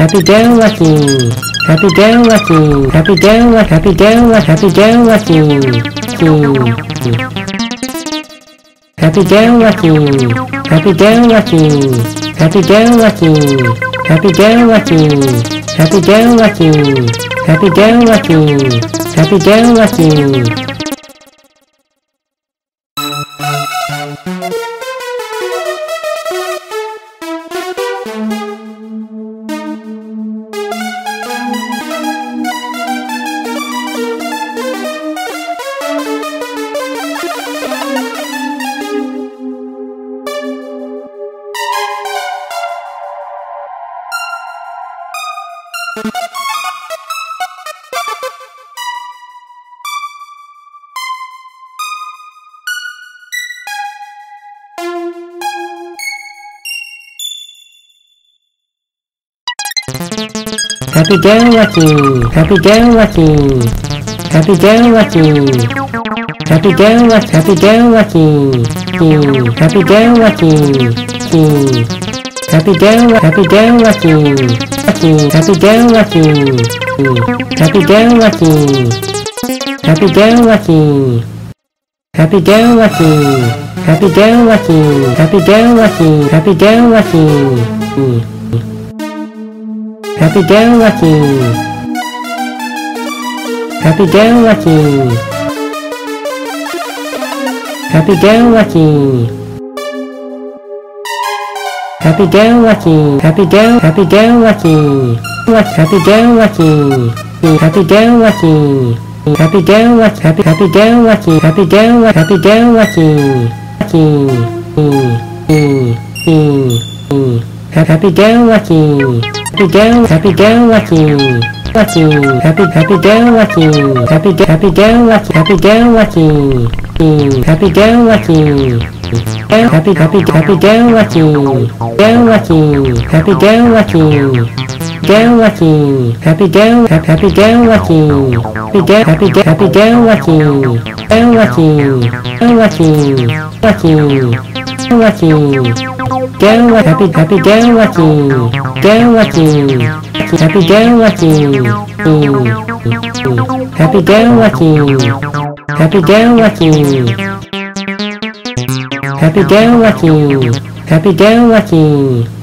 Happy day lucky. Happy day lucky. Happy day lucky. Happy day lucky. Happy day lucky. Happy day lucky. Happy day lucky. Happy day lucky. Happy day lucky. Happy day lucky. Happy day lucky. Happy day lucky. Happy go lucky. Happy go lucky. Happy go lucky. Happy go lucky. Happy go lucky. Happy go lucky. Happy go happy go lucky. Lucky. Happy go lucky. Happy go lucky. Happy go lucky. Happy go lucky. Happy go lucky. Happy go lucky. Happy go lucky. Happy day lucky. Happy day lucky. Happy day lucky. Happy day lucky. Happy day Happy day lucky. Happy day lucky. Happy day lucky. Happy day lucky. Happy Happy day lucky. Happy day lucky. Happy day lucky. Lucky. Happy day lucky. Happy day, happy day, lucky, lucky, happy, happy day, lucky, happy day, happy day, lucky, happy day, lucky, happy day, lucky, happy, happy, happy day, lucky, day, lucky, happy day, lucky, day, lucky, happy day, happy day, lucky, happy day, happy day, happy day, lucky, day, lucky, day, lucky, lucky, lucky. 電話旅旅電話機。電話機。旅電話機。旅電話機。旅電話機。旅電話機。旅電話機